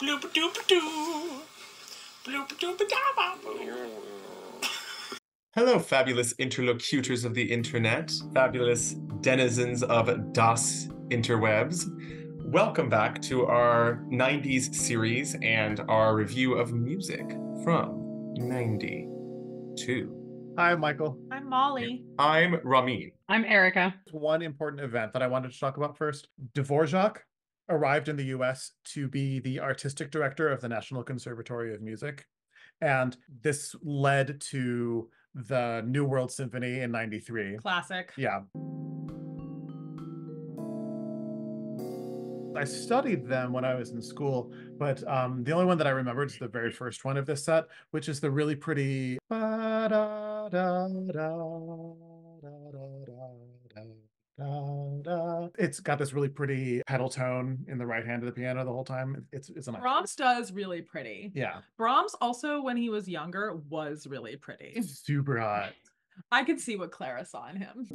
Bloop doop doo. Bloop doop da Hello, fabulous interlocutors of the internet, fabulous denizens of DOS interwebs. Welcome back to our 90s series and our review of music from 92. Hi, Michael. I'm Molly. I'm Rameen. I'm Erica. One important event that I wanted to talk about first. Dvorak arrived in the US to be the artistic director of the National Conservatory of Music. And this led to the New World Symphony in 93. Classic. Yeah. I studied them when I was in school, but um, the only one that I remembered is the very first one of this set, which is the really pretty. Uh, it's got this really pretty pedal tone in the right hand of the piano the whole time. It's it's a nice. Brahms does really pretty. Yeah, Brahms also, when he was younger, was really pretty. super hot. I could see what Clara saw in him.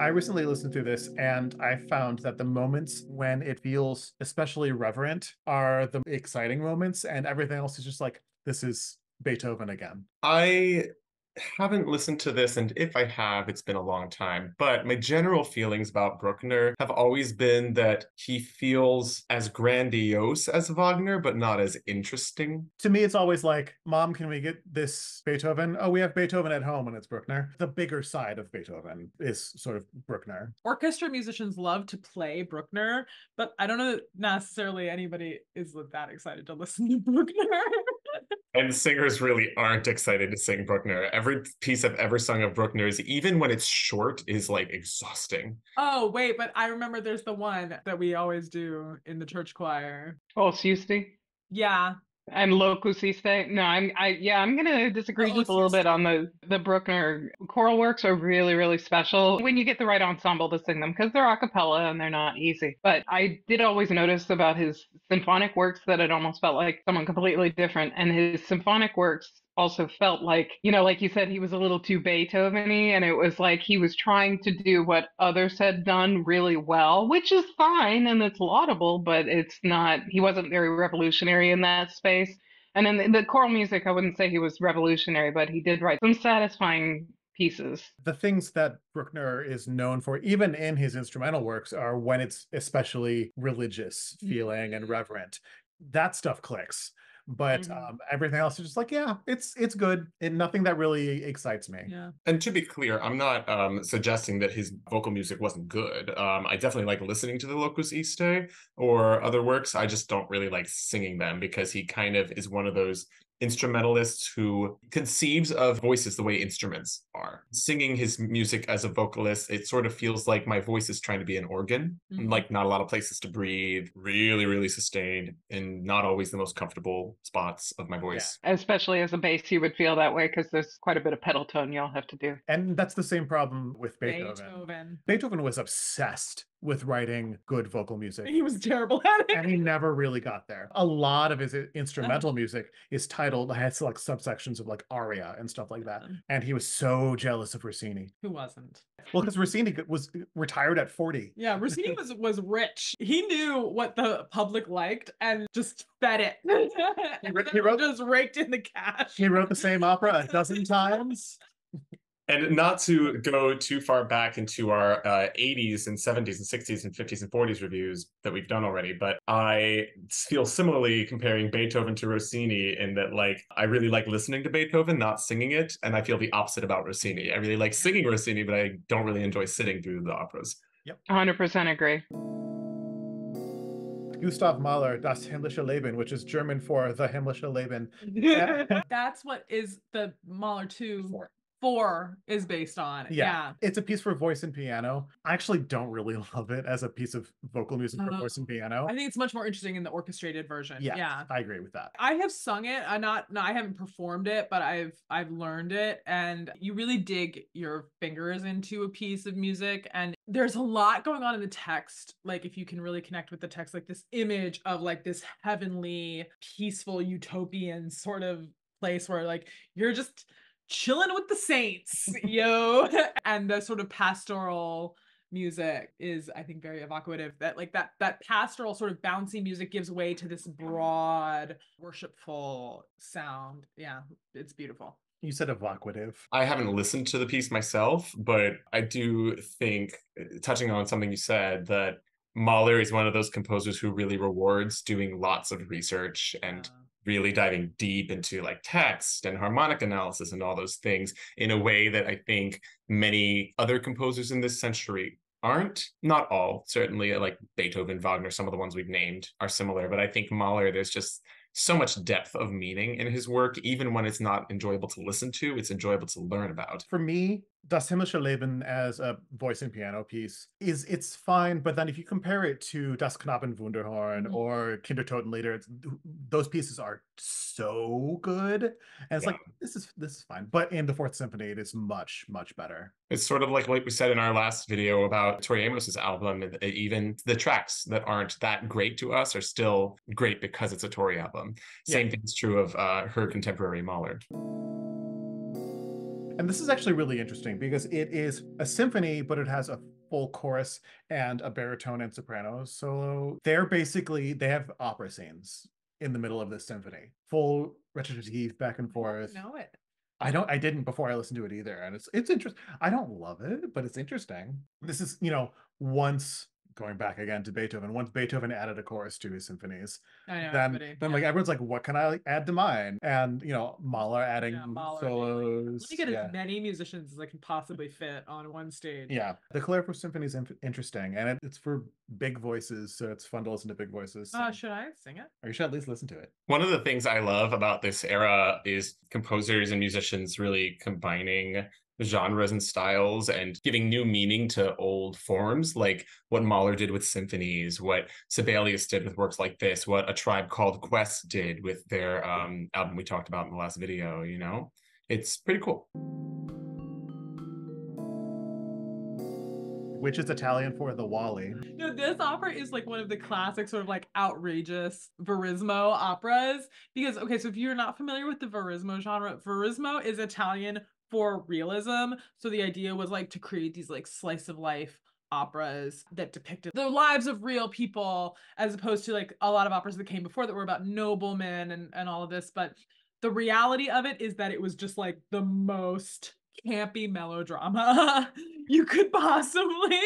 I recently listened to this and I found that the moments when it feels especially reverent are the exciting moments, and everything else is just like, this is Beethoven again. I haven't listened to this, and if I have, it's been a long time. But my general feelings about Bruckner have always been that he feels as grandiose as Wagner, but not as interesting. To me, it's always like, Mom, can we get this Beethoven? Oh, we have Beethoven at home and it's Bruckner. The bigger side of Beethoven is sort of Bruckner. Orchestra musicians love to play Bruckner, but I don't know that necessarily anybody is that excited to listen to Bruckner. And singers really aren't excited to sing Bruckner. Every piece I've ever sung of Bruckner's, even when it's short, is like exhausting. oh, wait, but I remember there's the one that we always do in the church choir. Oh, Susti Yeah. And Locus Iste. No, I'm I yeah, I'm gonna disagree Oh, just a little bit on the the Bruckner choral works are really, really special when you get the right ensemble to sing them because they're a cappella and they're not easy. But I did always notice about his symphonic works that it almost felt like someone completely different. And his symphonic works also felt like, you know, like you said, he was a little too Beethoven-y, and it was like he was trying to do what others had done really well, which is fine and it's laudable, but it's not, he wasn't very revolutionary in that space. And in the, the choral music, I wouldn't say he was revolutionary, but he did write some satisfying pieces. The things that Bruckner is known for, even in his instrumental works, are when it's especially religious feeling and reverent. That stuff clicks. But Mhm. um, everything else is just like, yeah, it's it's good. And nothing that really excites me. Yeah. And to be clear, I'm not um, suggesting that his vocal music wasn't good. Um, I definitely like listening to the Locus Iste or other works. I just don't really like singing them because he kind of is one of those instrumentalists who conceives of voices the way instruments are. Singing his music as a vocalist, it sort of feels like my voice is trying to be an organ, and, Mhm. like not a lot of places to breathe, really, really sustained, and not always the most comfortable spots of my voice. Especially as a bass, you would feel that way because there's quite a bit of pedal tone y'all have to do. And that's the same problem with Beethoven. Beethoven. Beethoven was obsessed with writing good vocal music. He was terrible at it. and he never really got there. A lot of his instrumental music is titled, has like subsections of like aria and stuff like that. And he was so jealous of Rossini. Who wasn't? Well, because Rossini was uh, retired at 40. Yeah, Rossini was was rich. He knew what the public liked and just fed it. He wrote- he wrote- just raked in the cash. He wrote the same opera a dozen times. And not to go too far back into our uh, 80s and 70s and 60s and 50s and 40s reviews that we've done already, but I feel similarly comparing Beethoven to Rossini in that, like, I really like listening to Beethoven, not singing it. And I feel the opposite about Rossini. I really like singing Rossini, but I don't really enjoy sitting through the operas. Yep. 100% agree. Gustav Mahler, Das himmlische Leben, which is German for the himmlische Leben. That's what is the Mahler 2 Four. is based on. Yeah. It's a piece for voice and piano. I actually don't really love it as a piece of vocal music for voice and uh, piano. I think it's much more interesting in the orchestrated version. Yeah, Yeah. I agree with that. I have sung it. I not no, I haven't performed it, but I've I've learned it and you really dig your fingers into a piece of music and there's a lot going on in the text. Like if you can really connect with the text like this image of like this heavenly, peaceful, utopian sort of place where like you're just chilling with the saints, yo, and the sort of pastoral music is I think very evocative that like that that pastoral sort of bouncy music gives way to this broad worshipful sound. Yeah, it's beautiful. You said evocative. I haven't listened to the piece myself, but I do think, touching on something you said, that Mahler is one of those composers who really rewards doing lots of research and Uh, really diving deep into like text and harmonic analysis and all those things in a way that I think many other composers in this century aren't. Not all, certainly, uh, like Beethoven, Wagner, some of the ones we've named are similar, but I think Mahler, there's just so much depth of meaning in his work, even when it's not enjoyable to listen to, it's enjoyable to learn about. For me, Das Himmlische Leben as a voice and piano piece is it's fine, but then if you compare it to Das Knabenwunderhorn Mhm. or Kindertotenlieder, it's, those pieces are so good, and it's Yeah. like this is this is fine. But in the Fourth Symphony, it is much much better. It's sort of like what we said in our last video about Tori Amos's album. Even the tracks that aren't that great to us are still great because it's a Tori album. Yeah. Same thing's true of uh, her contemporary Mahler. And this is actually really interesting because it is a symphony, but it has a full chorus and a baritone and soprano solo. They're basically they have opera scenes in the middle of this symphony, full recitative back and forth. I know it. I don't I didn't before I listened to it either. And it's it's interesting. I don't love it, but it's interesting. This is, you know, once going back again to Beethoven, once Beethoven added a chorus to his symphonies, I know. then everybody- then yeah. like everyone's like, what can I like, add to mine? And you know, Mahler adding Yeah, Mahler being like, solos. Let me get yeah. as many musicians as I can possibly fit on one stage. Yeah, the Kullervo Symphony is inf- interesting, and it, it's for big voices, so it's fun to listen to big voices. Uh, should I sing it? or you should at least listen to it. One of the things I love about this era is composers and musicians really combining genres and styles and giving new meaning to old forms, like what Mahler did with symphonies, what Sibelius did with works like this, what A Tribe Called Quest did with their um, album we talked about in the last video, you know? It's pretty cool. Which is Italian for the Wally. No, this opera is like one of the classic sort of like outrageous verismo operas. Because okay, so if you're not familiar with the verismo genre, verismo is Italian for realism. So the idea was like to create these like slice of life operas that depicted the lives of real people as opposed to like a lot of operas that came before that were about noblemen and and all of this but the reality of it is that it was just like the most campy melodrama you could possibly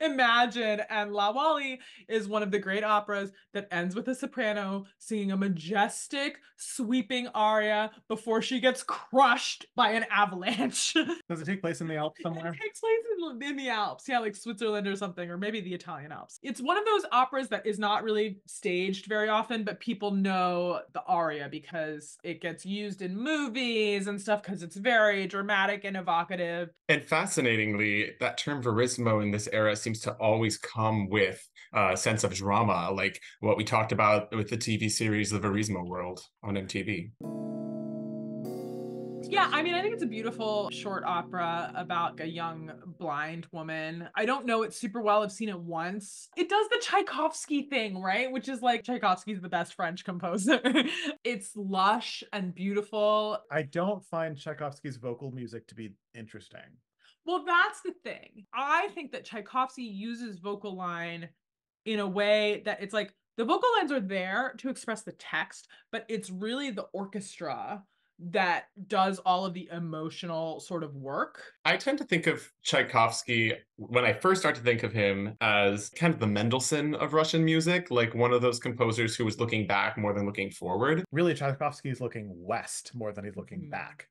imagine. And La Wally is one of the great operas that ends with a soprano singing a majestic, sweeping aria before she gets crushed by an avalanche. Does it take place in the Alps somewhere? It takes place in, in the Alps, yeah, like Switzerland or something, or maybe the Italian Alps. It's one of those operas that is not really staged very often, but people know the aria because it gets used in movies and stuff because it's very dramatic and evocative. And fascinatingly, that term verismo in this era seems to always come with uh, a sense of drama, like what we talked about with the TV series The Verismo World on MTV. Yeah, I mean, I think it's a beautiful short opera about a young blind woman. I don't know it super well. I've seen it once. It does the Tchaikovsky thing, right? Which is like Tchaikovsky's the best French composer. it's lush and beautiful. I don't find Tchaikovsky's vocal music to be interesting. Well, that's the thing. I think that Tchaikovsky uses vocal line in a way that it's like the vocal lines are there to express the text, but it's really the orchestra that does all of the emotional sort of work. I tend to think of Tchaikovsky when I first start to think of him as kind of the Mendelssohn of Russian music, like one of those composers who was looking back more than looking forward. Really, Tchaikovsky is looking west more than he's looking Mhm. back.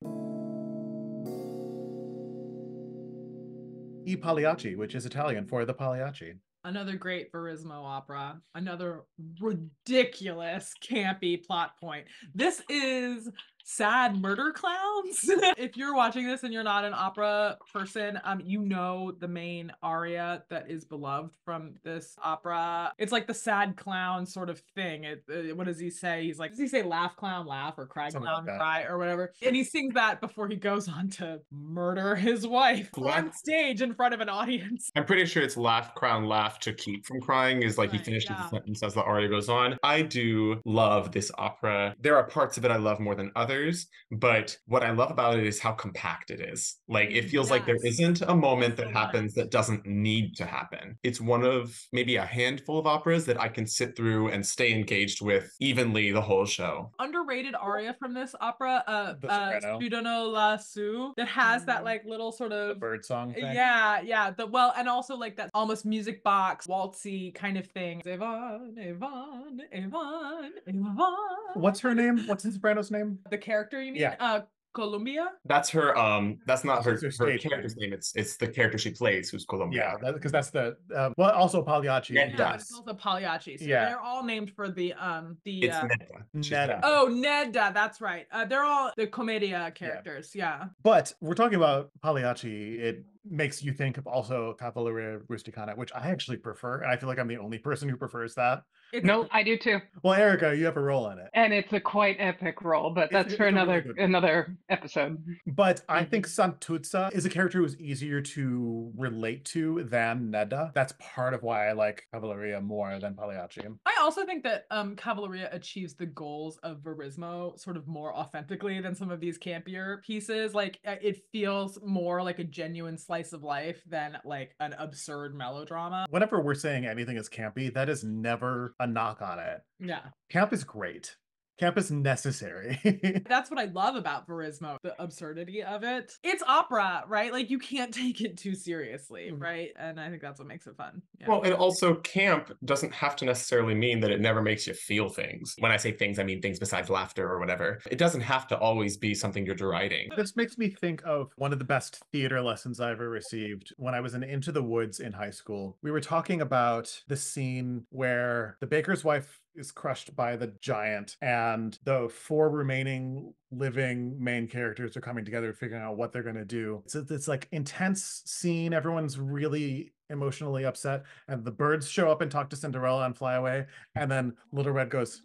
I Pagliacci, which is Italian for the Pagliacci. Another great Verismo opera, another ridiculous, campy plot point. This is Sad Murder Clowns. if you're watching this and you're not an opera person, um, you know the main aria that is beloved from this opera. It's like the sad clown sort of thing. It, uh, what does he say? He's like, does he say laugh clown laugh or cry Something clown that. cry or whatever? And he sings that before he goes on to murder his wife on stage in front of an audience. I'm pretty sure it's laugh, clown laugh to keep from crying is like he finishes yeah. the sentence as the aria goes on. I do love this opera. There are parts of it I love more than others. Others. But what I love about it is how compact it is. Like it feels like there Yes. isn't a moment that happens that doesn't need to happen. It's one of maybe a handful of operas that I can sit through and stay engaged with evenly the whole show. underrated aria from this opera, uh, uh soprano. La Su, that has that Mm. like little sort The of bird song thing. Yeah, yeah. The well, and also like that almost music box, waltzy kind of thing. Ivan, Ivan, Ivan, Ivan. What's her name? What's the soprano's name? the character you mean? Yeah. Uh Colombina? That's her um that's not her, It's her her character's name. It's it's the character she plays who's Colombina. Yeah, because that's the uh, well, also Pagliacci. Yeah, Yeah, but it's also Pagliacci. So Yeah. they're all named for the um the It's uh, Netta. She's Netta. Netta. Oh, Nedda, that's right. Uh, they're all the commedia characters. Yeah. But we're talking about Pagliacci. It makes you think of also Cavalleria Rusticana, which I actually prefer, and I feel like I'm the only person who prefers that. It's No, I do too. Well, Erica, you have a role in it, And it's a quite epic role, but that's it's for a really another good one. another episode. but I think Mm-hmm. Santuzza is a character who's easier to relate to than Nedda. That's part of why I like Cavalleria more than Pagliacci. I also think that um Cavalleria achieves the goals of Verismo sort of more authentically than some of these campier pieces. Like uh, it feels more like a genuine slice of life than like an absurd melodrama. Whenever we're saying anything is campy, that is never a knock on it. Yeah. Camp is great. Camp is necessary. That's what I love about Verismo, the absurdity of it. It's opera, right? Like you can't take it too seriously, Mhm. right? And I think that's what makes it fun. Yeah. Well, and also camp doesn't have to necessarily mean that it never makes you feel things. When I say things, I mean things besides laughter or whatever. It doesn't have to always be something you're deriding. This makes me think of one of the best theater lessons I ever received when I was in Into the Woods in high school. We were talking about the scene where the baker's wife is crushed by the giant, and the four remaining living main characters are coming together, figuring out what they're going to do. It's this like intense scene. Everyone's really emotionally upset, and the birds show up and talk to Cinderella and fly away, and then Little Red goes,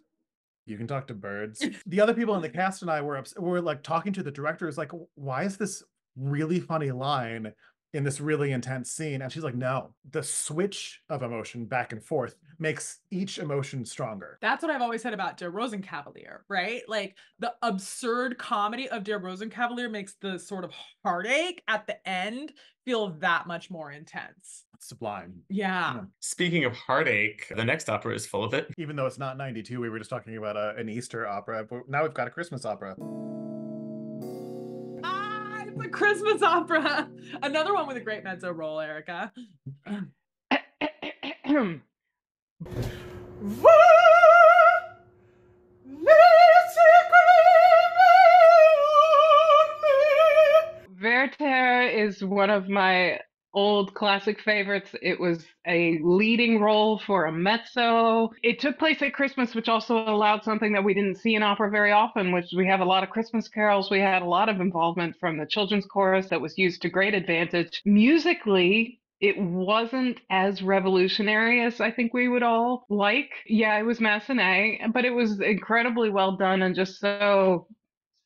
you can talk to birds. the other people in the cast and I were ups- were like talking to the directors, like, why is this really funny line in this really intense scene? And she's like, no, the switch of emotion back and forth makes each emotion stronger. That's what I've always said about Der Rosenkavalier, right? Like the absurd comedy of Der Rosenkavalier makes the sort of heartache at the end feel that much more intense. It's sublime. Yeah. Speaking of heartache, the next opera is full of it. Even though it's not 92, we were just talking about a, an Easter opera, but now we've got a Christmas opera. It's a Christmas opera. Another one with a great mezzo role, Erica. Werther is one of my old classic favorites. It was a leading role for a mezzo. It took place at Christmas, which also allowed something that we didn't see in opera very often, which we have a lot of Christmas carols. We had a lot of involvement from the children's chorus that was used to great advantage. Musically, it wasn't as revolutionary as I think we would all like. Yeah, it was Massenet, but it was incredibly well done and just so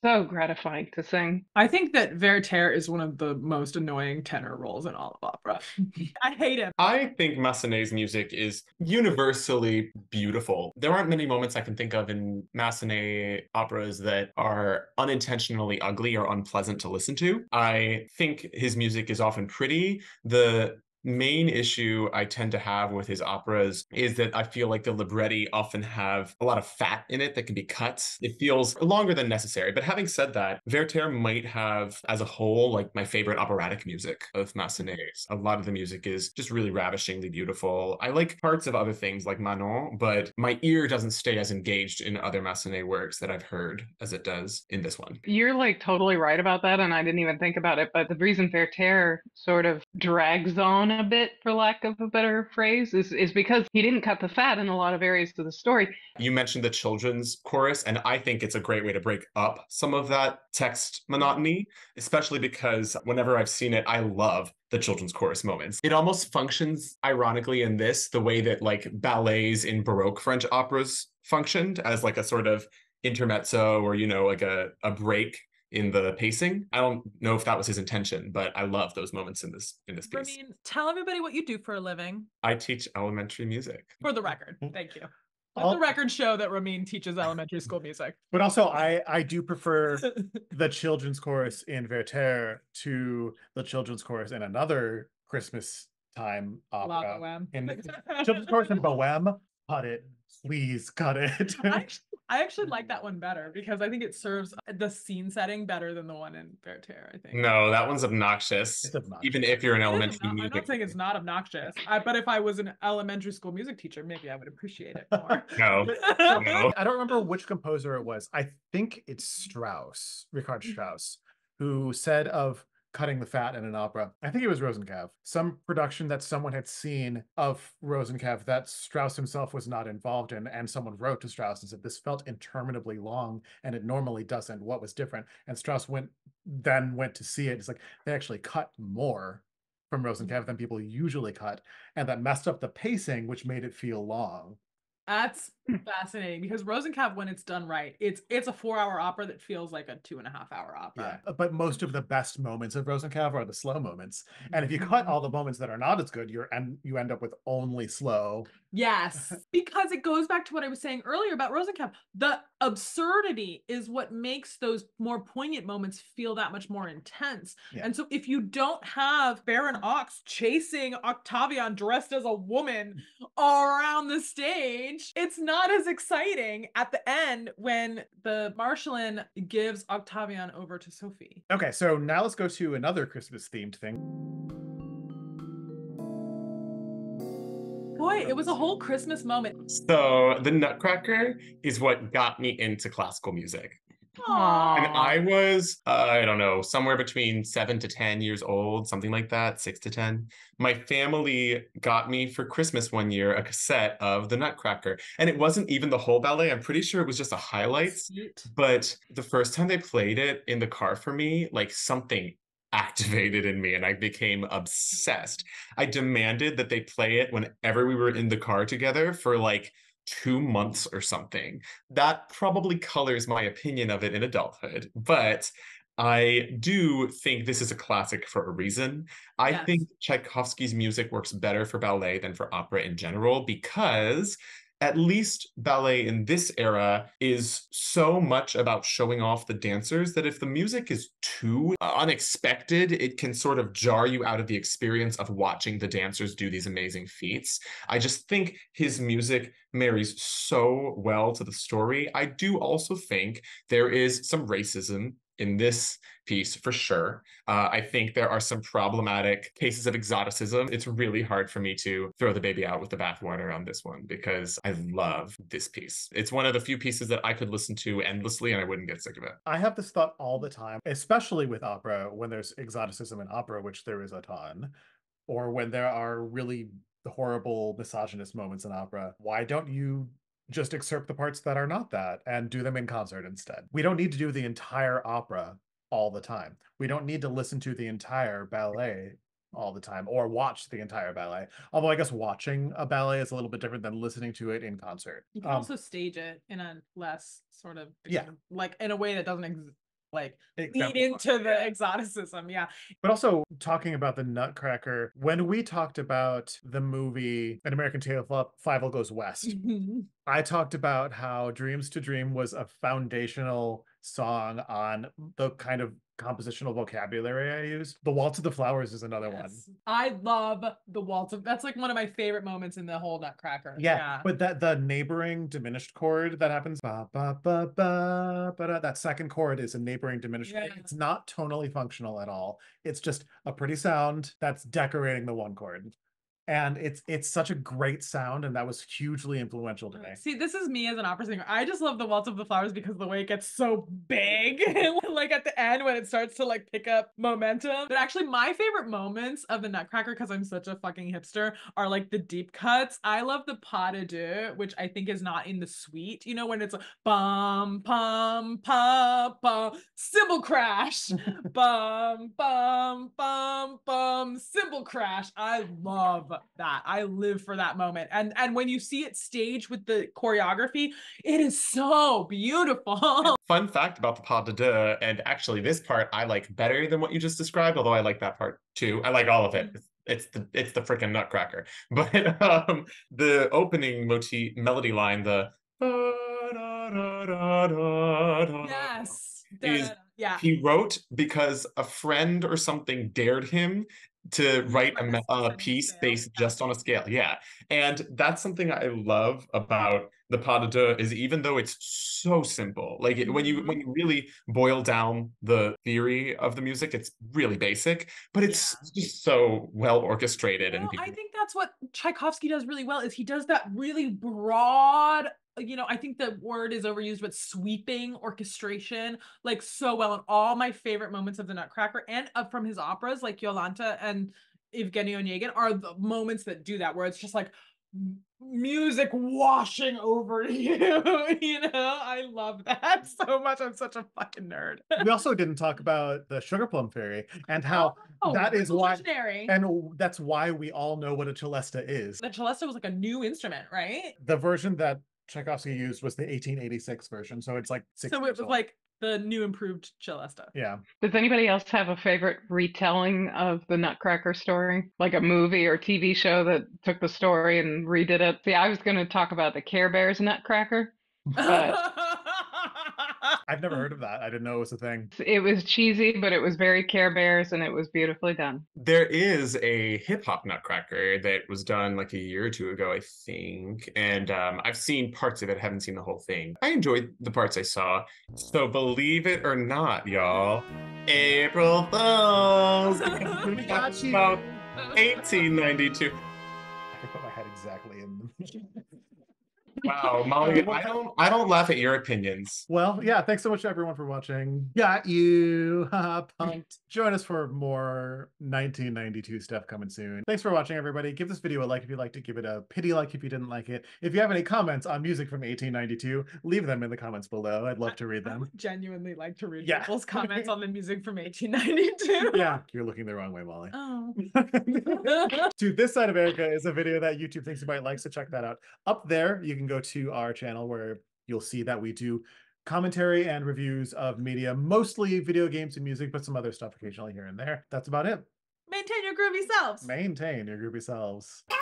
so gratifying to sing. I think that Werther is one of the most annoying tenor roles in all of opera. I hate him. I think Massenet's music is universally beautiful. There aren't many moments I can think of in Massenet operas that are unintentionally ugly or unpleasant to listen to. I think his music is often pretty. The main issue I tend to have with his operas is that I feel like the libretti often have a lot of fat in it that can be cut. It feels longer than necessary. But having said that, Werther might have, as a whole, like my favorite operatic music of Massenet's. A lot of the music is just really ravishingly beautiful. I like parts of other things like Manon, but my ear doesn't stay as engaged in other Massenet works that I've heard as it does in this one. You're like totally right about that, and I didn't even think about it. But the reason Werther sort of drags on a bit, for lack of a better phrase, is, is because he didn't cut the fat in a lot of areas of the story. You mentioned the children's chorus, and I think it's a great way to break up some of that text monotony, especially because whenever I've seen it, I love the children's chorus moments. It almost functions ironically in this the way that like ballets in Baroque French operas functioned as like a sort of intermezzo or, you know, like a, a break in the pacing. I don't know if that was his intention, but I love those moments in this in this piece. Rameen, tell everybody what you do for a living. I teach elementary music. For the record. Mm. Thank you. Let All- the record show that Rameen teaches elementary school music. But also, I I do prefer the children's chorus in Werther to the children's chorus in another Christmas time Lava opera. Wham. In children's chorus in Bohème, cut it, please cut it. I actually, I actually like that mm. one better because I think it serves uh, the scene setting better than the one in Werther. I think. No, that one's obnoxious. It's obnoxious. Even if you're an It is elementary obno- I'm not saying it's not obnoxious, I, but if I was an elementary school music teacher, maybe I would appreciate it more. No, no. I don't remember which composer it was. I think it's Strauss, Richard. Strauss, who said of cutting the fat in an opera. I think it was Rosenkav. Some production that someone had seen of Rosenkav that Strauss himself was not involved in, and someone wrote to Strauss and said this felt interminably long, and it normally doesn't. What was different? And Strauss went then went to see it. It's like they actually cut more from Rosenkav than people usually cut, and that messed up the pacing, which made it feel long. That's fascinating because Rosenkav, when it's done right, it's it's a four hour opera that feels like a two and a half hour opera. Yeah, but most of the best moments of Rosenkav are the slow moments. And if you cut Mm-hmm. all the moments that are not as good, you're and you end up with only slow. Yes, because it goes back to what I was saying earlier about Rosenkav. The absurdity is what makes those more poignant moments feel that much more intense. Yeah. And so if you don't have Baron Ochs chasing Octavian dressed as a woman around the stage, it's not as exciting at the end when the Marschallin gives Octavian over to Sophie. Okay, so now let's go to another Christmas themed thing. Boy, it was a whole Christmas moment. So the Nutcracker is what got me into classical music. Aw. And I was, uh, I don't know, somewhere between seven to 10 years old, something like that, six to 10. My family got me for Christmas one year a cassette of the Nutcracker. And it wasn't even the whole ballet. I'm pretty sure it was just a highlights. Sweet. But the first time they played it in the car for me, like something activated in me and I became obsessed. I demanded that they play it whenever we were in the car together for like two months or something. That probably colors my opinion of it in adulthood, but I do think this is a classic for a reason. I Yes. think Tchaikovsky's music works better for ballet than for opera in general because at least ballet in this era is so much about showing off the dancers that if the music is too unexpected, it can sort of jar you out of the experience of watching the dancers do these amazing feats. I just think his music marries so well to the story. I do also think there is some racism in this piece for sure. Uh, I think there are some problematic cases of exoticism. It's really hard for me to throw the baby out with the bathwater on this one because I love this piece. It's one of the few pieces that I could listen to endlessly and I wouldn't get sick of it. I have this thought all the time, especially with opera, when there's exoticism in opera, which there is a ton, or when there are really horrible misogynist moments in opera. Why don't you just excerpt the parts that are not that and do them in concert instead? We don't need to do the entire opera all the time. We don't need to listen to the entire ballet all the time or watch the entire ballet. Although I guess watching a ballet is a little bit different than listening to it in concert. You can Um, also stage it in a less sort of Yeah. like in a way that doesn't ex- like lead into the exoticism. Yeah. But also talking about the Nutcracker, when we talked about the movie An American Tale of Five Goes West, mm-hmm. I talked about how Dreams to Dream was a foundational song on the kind of compositional vocabulary I use. The Waltz of the Flowers is another one. I love the waltz of that's like one of my favorite moments in the whole Nutcracker. Yeah, but that the neighboring diminished chord that happens, ba ba ba ba ba that second chord is a neighboring diminished. chord. Yeah. It's not tonally functional at all. It's just a pretty sound that's decorating the one chord, and it's it's such a great sound, and that was hugely influential to uh, me. See, this is me as an opera singer. I just love the Waltz of the Flowers because the way it gets so big, like at the end when it starts to like pick up momentum. But actually, my favorite moments of the Nutcracker, because I'm such a fucking hipster, are like the deep cuts. I love the pas de deux, which I think is not in the suite. You know, when it's like bum bum bum pa cymbal crash, bum bum bum bum cymbal crash. I love that. I live for that moment. And and when you see it staged with the choreography, it is so beautiful. Fun fact about the pas de deux, and actually this part I like better than what you just described, although I like that part too. I like all of it. it's the it's the freaking Nutcracker. But um, the opening motif melody line, the Yes. is-. Yeah. he wrote because a friend or something dared him to write a, a me- a seven piece based just on a scale. Yeah. And that's something I love about the pas de deux is even though it's so simple, like it, when you Mhm. when you really boil down the theory of the music, it's really basic, but it's just so well orchestrated and Well, I think that's what Tchaikovsky does really well is he does that really broad you know, I think the word is overused, but sweeping orchestration, like so well. And all my favorite moments of the Nutcracker and uh, from his operas, like Yolanta and Evgeny Onegin, are the moments that do that, where it's just like music washing over you. you know, I love that mm. so much. I'm such a fucking nerd. we also didn't talk about the Sugar Plum Fairy and how Oh, that is why- and that's why we all know what a celesta is. the celesta was like a new instrument, right? The version that Tchaikovsky used was the 1886 version, so it's like six. So it was old. like the new improved celesta. yeah. Does anybody else have a favorite retelling of the Nutcracker story? Like a movie or TV show that took the story and redid it? See, I was going to talk about the Care Bears Nutcracker. But- I've never heard of that. I didn't know it was a thing. It was cheesy, but it was very Care Bears and it was beautifully done. There is a hip hop nutcracker that was done like a year or two ago, I think. And um, I've seen parts of it, I haven't seen the whole thing. I enjoyed the parts I saw. So believe it or not, y'all, April Fools! We got you. About 1892. I can put my head exactly in. Wow, Molly, I don't I don't laugh at your opinions. well, yeah. Thanks so much everyone for watching. Got you. haha, Pumped. Join us for more 1992 stuff coming soon. Thanks for watching, everybody. Give this video a like if you liked it. Give it a pity like if you didn't like it. If you have any comments on music from 1892, leave them in the comments below. I'd love to read them. would genuinely like to read Yeah. people's comments on the music from 1892. Yeah, you're looking the wrong way, Molly. Oh. to this side of Erica is a video that YouTube thinks you might like, so check that out. Up there, you can go to our channel where you'll see that we do commentary and reviews of media, mostly video games and music, but some other stuff occasionally here and there. That's about it. Maintain your groovy selves. Maintain your groovy selves. Yeah.